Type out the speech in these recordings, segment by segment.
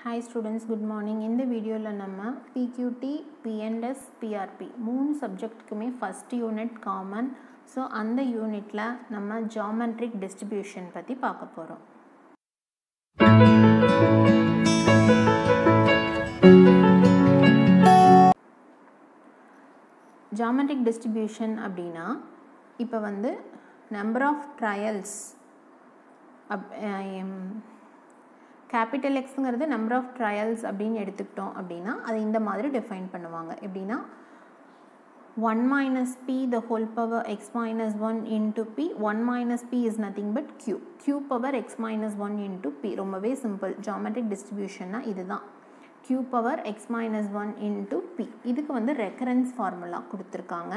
Hi students good morning இந்த வீடியோவில் நம்ம பிக்யூடி பிஎன்எஸ் பிஆர்பி மூணு சப்ஜெக்ட்டுக்குமே ஃபஸ்ட் யூனிட் காமன் ஸோ அந்த யூனிட்டில் நம்ம ஜாமெட்ரிக் டிஸ்ட்ரிபியூஷன் பற்றி பார்க்க போகிறோம் ஜாமெட்ரிக் டிஸ்ட்ரிபியூஷன் அப்படின்னா இப்போ வந்து number of trials of capital எக்ஸுங்கிறது number of trials அப்படின்னு எடுத்துக்கிட்டோம் அப்படின்னா அதை இந்த மாதிரி டிஃபைன் பண்ணுவாங்க. எப்படின்னா one minus p the whole power x minus one into p one minus p is nothing but q q power x minus one into p ரொம்பவே simple geometric டிஸ்ட்ரிபியூஷன்னா இதுதான். Q power x minus one into p இதுக்கு வந்து recurrence formula கொடுத்துருக்காங்க.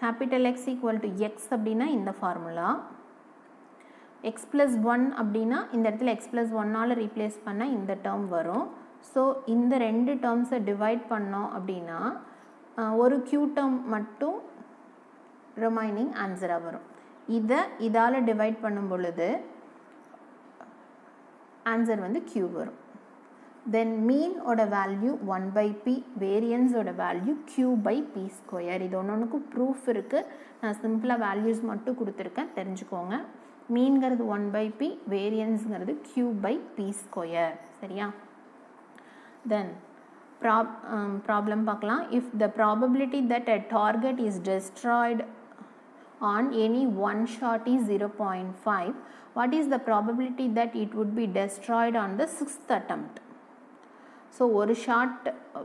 Capital x equal to x அப்படின்னா இந்த formula X plus one அப்படின்னா இந்த இடத்துல எக்ஸ் ப்ளஸ் ஒன்னால் ரீப்ளேஸ் பண்ண இந்த டேர்ம் வரும். ஸோ இந்த ரெண்டு டேர்ம்ஸை டிவைட் பண்ணோம் அப்படின்னா ஒரு க்யூ டேர்ம் மட்டும் ரிமைனிங் ஆன்சராக வரும். இதை இதால் டிவைட் பண்ணும் பொழுது ஆன்சர் வந்து க்யூ வரும். தென் மீனோட value one by B வேரியன்ஸோட value q by p square இது ஒன்று ஒன்றுக்கும் ப்ரூஃப் இருக்குது நான் சிம்பிளாக வேல்யூஸ் மட்டும் கொடுத்துருக்கேன். தெரிஞ்சுக்கோங்க. மீன்கிறது ஒன் பை பி வேரியன்ஸுங்கிறது கியூ பை பி ஸ்கொயர் சரியா தென் ப்ராப் ப்ராப்ளம் பார்க்கலாம் if the probability that a target is destroyed on any one shot is 0.5 what is the probability that it would be destroyed on the sixth attempt so ஒரு shot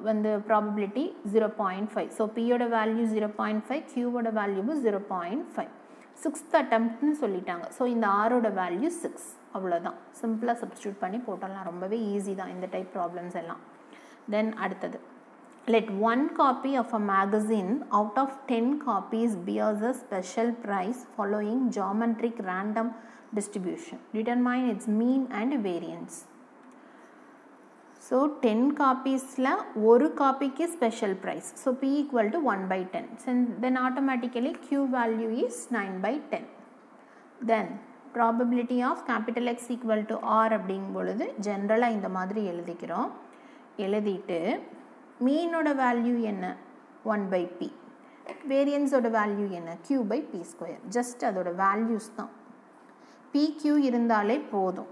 வந்து probability 0.5 so p ஓட value 0.5 q ஓட value 0.5 sixth அட்டம்ப்ட்னு சொல்லிட்டாங்க so இந்த ஆரோட value six அவ்வளோதான் சிம்பிளாக சப்ஸ்டியூட் பண்ணி போட்டலாம் ரொம்பவே ஈஸி தான் இந்த டைப் ப்ராப்ளம்ஸ் எல்லாம் தென் அடுத்தது let one copy of a magazine out of ten copies bears a special prize following geometric random distribution determine its mean and variance so ten காப்பீஸில் ஒரு காப்பிக்கு special prize so p equal to one by ten then automatically q value is nine by ten then probability of capital x equal to r அப்படிங்கும் பொழுது ஜென்ரலாக இந்த மாதிரி எழுதிக்கிறோம். எழுதிட்டு மீனோட value என்ன? ஒன் பை பி வேரியன்ஸோட வேல்யூ என்ன? Q by p square just அதோட வேல்யூஸ் தான். பிக்யூ இருந்தாலே போதும்.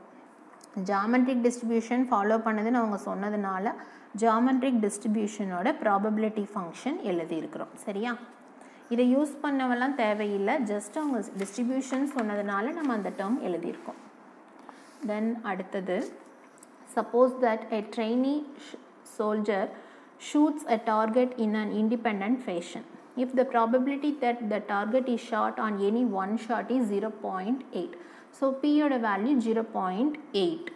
ஜாமெட்ரிக் டிஸ்ட்ரிபியூஷன் ஃபாலோ பண்ணதுன்னு அவங்க சொன்னதுனால ஜாமெட்ரிக் டிஸ்ட்ரிபியூஷனோட ப்ராபபிலிட்டி ஃபங்க்ஷன் எழுதியிருக்கிறோம் சரியா இதை யூஸ் பண்ணவெல்லாம் தேவையில்லை ஜஸ்ட் அவங்க டிஸ்ட்ரிபியூஷன் சொன்னதுனால நம்ம அந்த டேர்ம் எழுதியிருக்கோம் தென் அடுத்தது suppose that a trainee soldier shoots a target in an independent fashion. If the probability that the target is shot on any one shot is 0.8. So பியோட value zero point eight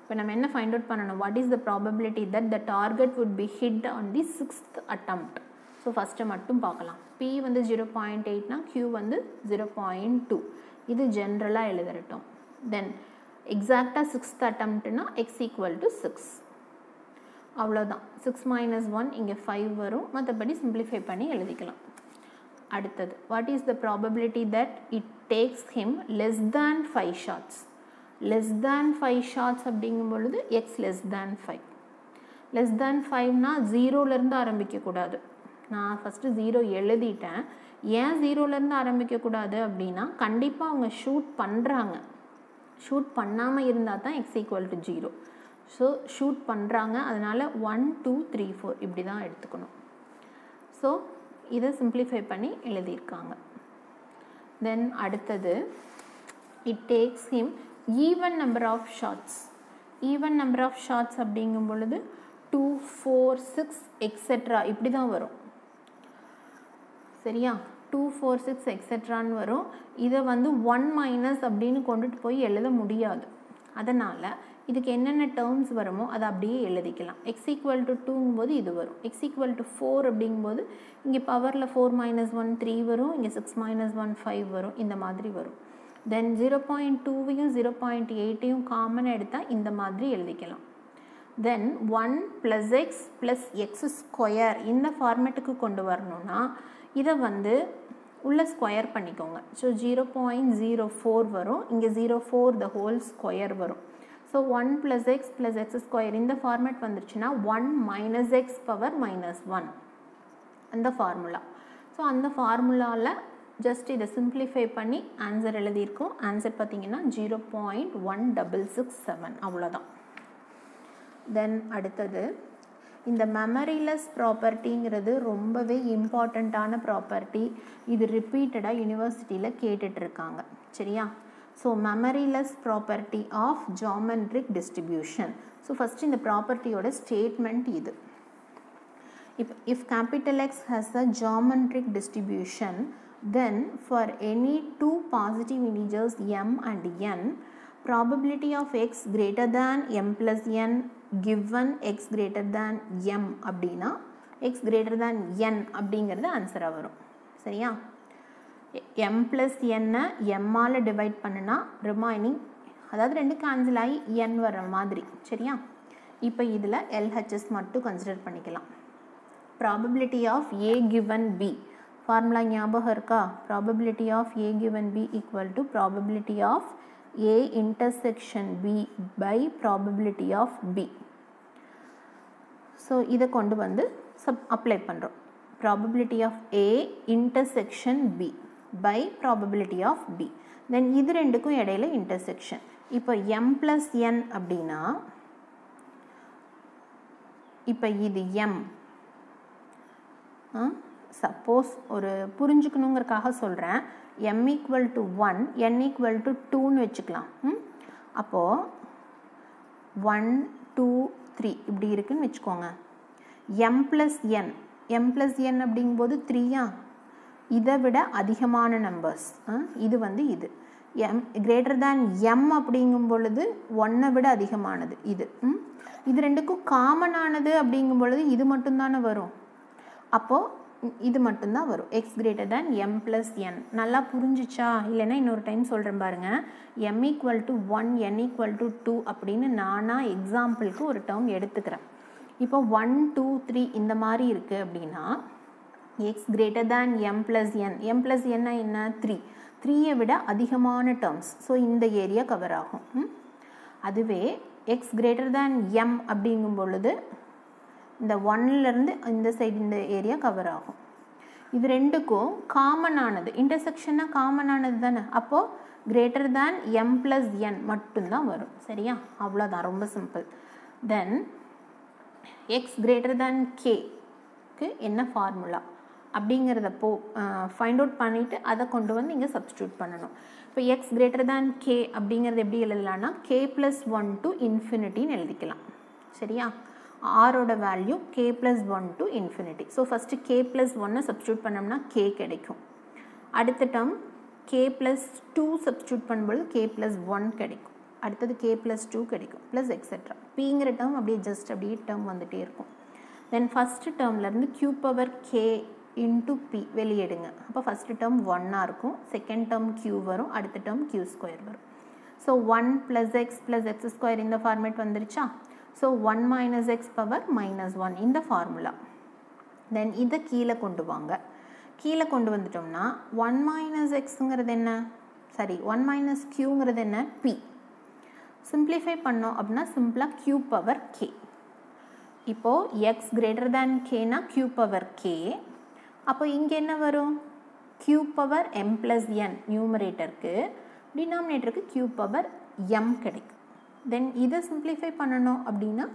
இப்போ நம்ம என்ன find out பண்ணணும்? What is the probability that the target would be hit on the sixth attempt so first மட்டும் பார்க்கலாம். B வந்து zero point எயிட்னா Q வந்து ஜீரோ பாயிண்ட் டூ இது ஜென்ரலாக எழுதுறட்டும் தென் எக்ஸாக்டாக சிக்ஸ்த் அட்டம்ப்ட்னா எக்ஸ் ஈக்குவல் டு சிக்ஸ் அவ்வளோதான் சிக்ஸ் மைனஸ் ஒன் இங்கே ஃபைவ் வரும். மற்றபடி சிம்பிளிஃபை பண்ணி எழுதிக்கலாம். அடுத்தது. What is the probability that it takes him less than five shots less than five shots அப்படிங்கும் பொழுது x less than five less than ஃபைவ்னா ஜீரோலேருந்து ஆரம்பிக்கக்கூடாது. நான் ஃபஸ்ட்டு ஜீரோ எழுதிட்டேன். ஏன் ஜீரோலேருந்து ஆரம்பிக்கக்கூடாது அப்படின்னா கண்டிப்பாக அவங்க ஷூட் பண்ணுறாங்க ஷூட் பண்ணாமல் இருந்தால் தான் x equal to zero so shoot பண்ணுறாங்க அதனால் ஒன் டூ த்ரீ ஃபோர் இப்படி தான் எடுத்துக்கணும். ஸோ இதை சிம்பிளிஃபை பண்ணி எழுதியிருக்காங்க. தென் அடுத்தது it takes him even number of shots even number of shots அப்படிங்கும் பொழுது டூ ஃபோர் சிக்ஸ் எக்ஸெட்ரா இப்படி தான் வரும். சரியா? டூ ஃபோர் சிக்ஸ் எக்ஸெட்ரான்னு வரும். இதை வந்து ஒன் மைனஸ் அப்படின்னு கொண்டுட்டு போய் எழுத முடியாது. அதனால் இதுக்கு என்னென்ன டேர்ம்ஸ் வருமோ அதை அப்படியே எழுதிக்கலாம். எக்ஸ் ஈக்குவல் டு டூங்கும்போது இது வரும். எக்ஸ் ஈக்குவல் டு ஃபோர் அப்படிங்கும்போது இங்கே பவரில் ஃபோர் மைனஸ் ஒன் த்ரீ வரும். இங்கே சிக்ஸ் மைனஸ் ஒன் ஃபைவ் வரும். இந்த மாதிரி வரும். தென் ஜீரோ பாயிண்ட் டூவையும் ஜீரோ பாயிண்ட் எயிட்டையும் காமனாக எடுத்தால் இந்த மாதிரி எழுதிக்கலாம். Then one plus x plus x square இந்த ஃபார்மேட்டுக்கு கொண்டு வரணும்னா இதை வந்து உள்ளே ஸ்கொயர் பண்ணிக்கோங்க. So zero point zero four வரும். இங்கே zero four the whole square வரும். So one plus x plus x square இந்த ஃபார்மேட் வந்துருச்சுன்னா one minus x power minus one அந்த ஃபார்முலா ஸோ அந்த ஃபார்முலாவில் ஜஸ்ட் இதை சிம்பிளிஃபை பண்ணி ஆன்சர் எழுதியிருக்கோம். ஆன்சர் பார்த்தீங்கன்னா zero point one double six seven அவ்வளோதான் தென் அடுத்தது இந்த மெமரிலெஸ் ப்ராப்பர்ட்டிங்கிறது ரொம்பவே இம்பார்ட்டண்ட்டான ப்ராப்பர்ட்டி இது ரிப்பீட்டடாக யூனிவர்சிட்டியில் கேட்டுட்ருக்காங்க சரியா? So memoryless property of geometric distribution so first இந்த ப்ராப்பர்ட்டியோட ஸ்டேட்மெண்ட் இது if, if capital X has a geometric distribution then for any two positive integers m and n probability of x greater than m plus n given x greater than m அப்படின்னா x greater than n அப்படிங்கிறது ஆன்சராக வரும் சரியா M plus என்னை எம்மால் divide பண்ணுனா remaining அதாவது ரெண்டு cancel ஆகி என் வர மாதிரி சரியா இப்போ இதில் எல்ஹெச்எஸ் மட்டும் கன்சிடர் பண்ணிக்கலாம் probability of A given B formula ஞாபகம் இருக்கா probability of A given B equal to probability of A intersection B by probability of B so இதை கொண்டு வந்து சப் அப்ளை பண்ணுறோம் probability of A intersection B by probability of B then இது ரெண்டுக்கும் இடையில intersection இப்போ எம் ப்ளஸ் என் அப்படின்னா இப்போ இது எம் சப்போஸ் ஒரு புரிஞ்சுக்கணுங்கிறக்காக சொல்கிறேன் m equal to one n equal to டூன்னு வச்சுக்கலாம். அப்போது ஒன் டூ த்ரீ இப்படி இருக்குன்னு வச்சுக்கோங்க. M plus n m plus n அப்படிங்கும்போது த்ரீயா இதை விட அதிகமான நம்பர்ஸ் இது வந்து இது. எம் கிரேட்டர் தேன் எம் அப்படிங்கும் பொழுது ஒன்றை விட அதிகமானது இது. இது ரெண்டுக்கும் காமனானது அப்படிங்கும் பொழுது இது மட்டும்தானே வரும். அப்போது இது மட்டும்தான் வரும். X greater than m plus n நல்லா புரிஞ்சிச்சா? இல்லைன்னா இன்னொரு டைம் சொல்கிறேன் பாருங்கள் m equal to one n equal to two அப்படின்னு நானாக எக்ஸாம்பிளுக்கு ஒரு டேர்ம் எடுத்துக்கிறேன். இப்போ ஒன் டூ த்ரீ இந்த மாதிரி இருக்குது அப்படின்னா x greater than m plus n m plus என்ன? என்ன த்ரீ த்ரீயை விட அதிகமான டேர்ம்ஸ் ஸோ இந்த ஏரியா கவர் ஆகும். அதுவே எக்ஸ் கிரேட்டர் தேன் எம் அப்படிங்கும் பொழுது இந்த ஒன்லேருந்து இந்த சைடு இந்த ஏரியா கவர் ஆகும். இது ரெண்டுக்கும் காமனானது இன்டர்செக்ஷனாக காமனானது தானே? அப்போது greater than m plus n மட்டும்தான் வரும். சரியா? அவ்வளோதான் ரொம்ப simple then x greater than கேக்கு என்ன ஃபார்முலா அப்படிங்கிறத போ ஃபைண்ட் அவுட் பண்ணிவிட்டு அதை கொண்டு வந்து இங்கே சப்ஸ்டியூட் பண்ணணும். இப்போ எக்ஸ் கிரேட்டர் தேன் கே அப்படிங்கிறது எப்படி எழுதலாம்னா கே ப்ளஸ் ஒன் டு இன்ஃபினிட்டின்னு எழுதிக்கலாம். சரியா? ஆரோட value k plus one to infinity so first k plus ஒன்னை சப்ஸ்டியூட் பண்ணோம்னா கே கிடைக்கும். அடுத்த term k plus two substitute பண்ணும்போது கே ப்ளஸ் ஒன் கிடைக்கும். அடுத்தது கே ப்ளஸ் டூ கிடைக்கும் ப்ளஸ் எக்ஸெட்ரா பிங்கிற டேர்ம் அப்படியே ஜஸ்ட் அப்படியே டேர்ம் வந்துகிட்டே இருக்கும். Then first டேர்ம்லேருந்து q power k into p வெளியெடுங்க. அப்போ ஃபஸ்ட்டு டேர்ம் ஒன்னாக இருக்கும். செகண்ட் டேர்ம் க்யூ வரும். அடுத்த டேர்ம் க்யூ ஸ்கொயர் வரும். So one plus x plus x square இந்த ஃபார்மேட் வந்துருச்சா? So one minus x power minus one இந்த ஃபார்முலா தென் இதை கீழே கொண்டு வாங்க. கீழே கொண்டு வந்துட்டோம்னா ஒன் மைனஸ் எக்ஸுங்கிறது என்ன? சாரி ஒன் மைனஸ் க்யூங்கிறது என்ன? பி சிம்பிளிஃபை பண்ணோம் அப்படின்னா சிம்பிளாக க்யூ பவர் கே இப்போது எக்ஸ் கிரேட்டர் தேன் கேனா க்யூ பவர் கே அப்போ இங்கே என்ன வரும்? Q power M plus N நியூமரேட்டருக்கு டினாமினேட்டருக்கு க்யூ பவர் எம் கிடைக்கும். தென் இதை சிம்ப்ளிஃபை பண்ணணும் அப்படின்னா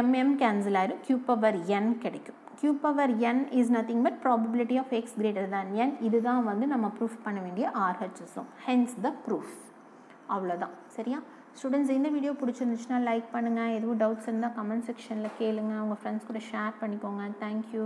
எம்எம் கேன்சல் ஆயிரும். க்யூ பவர் என் கிடைக்கும். Q power n is nothing but probability of x greater than n இதுதான் வந்து நம்ம ப்ரூஃப் பண்ண வேண்டிய ஆர்ஹெச்எஸும் ஹென்ஸ் த ப்ரூஃப் அவ்வளோதான் சரியா? ஸ்டூடெண்ட்ஸ் இந்த வீடியோ பிடிச்சிருந்துச்சுன்னா லைக் பண்ணுங்கள் எதுவும் டவுட்ஸ் இருந்தால் கமெண்ட் செக்ஷனில் கேளுங்கள் உங்கள் ஃப்ரெண்ட்ஸ் கூட ஷேர் பண்ணிக்கோங்க. தேங்க்யூ